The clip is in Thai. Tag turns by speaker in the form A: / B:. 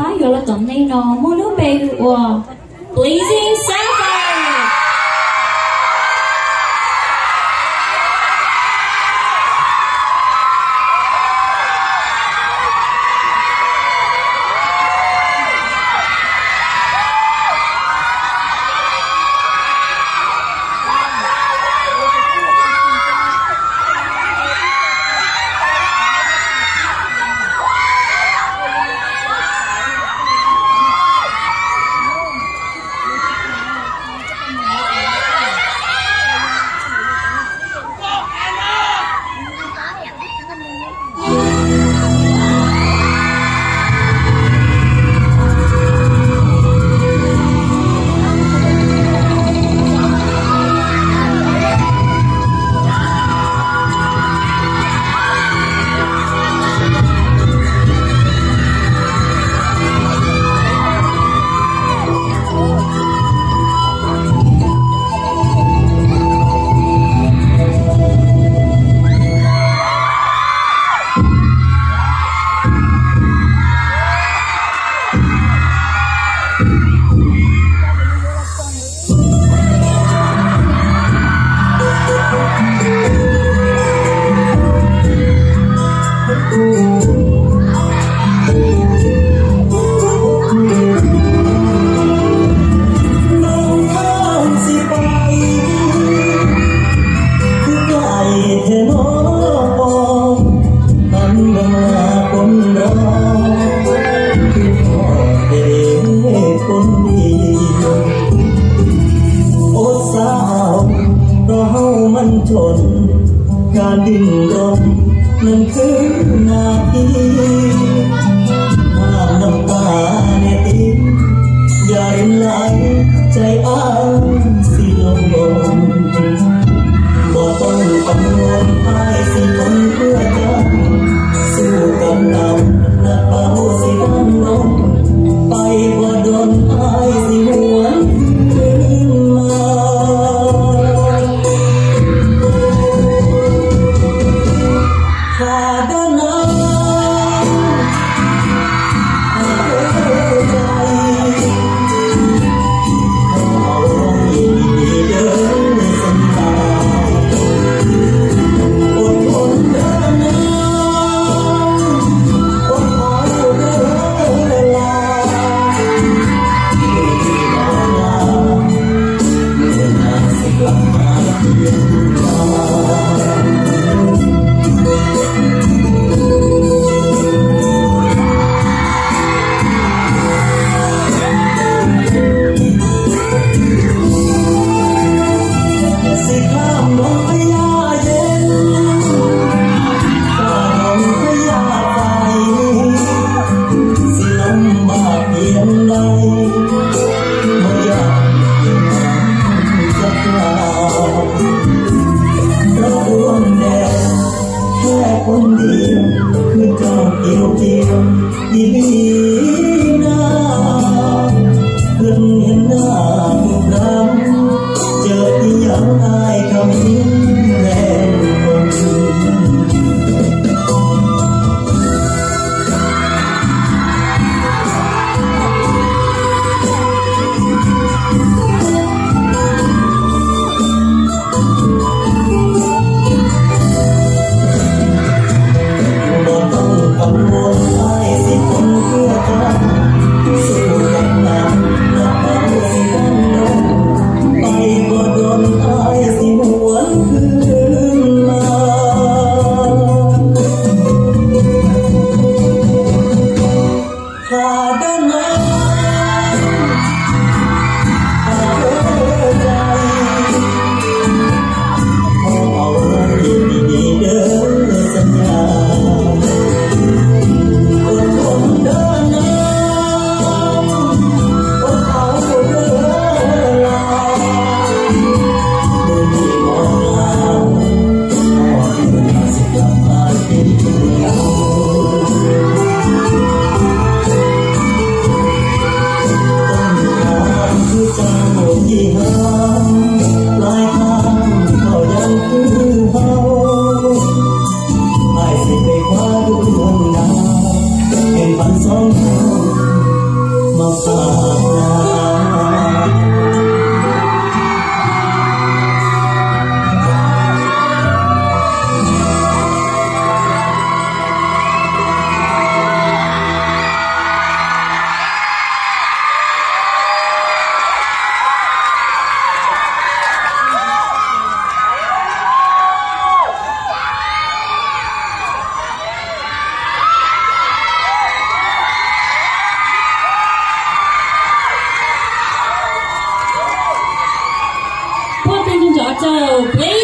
A: Viola Domnino Mulubegu Blazing South
B: การดิ้นรนนั้นคือนาที่ห้ามน้ำตาในติมอย่าเรินไหลใจอ้า Para ดูดวงดาวเป็นฝันสองเรา
A: Wait.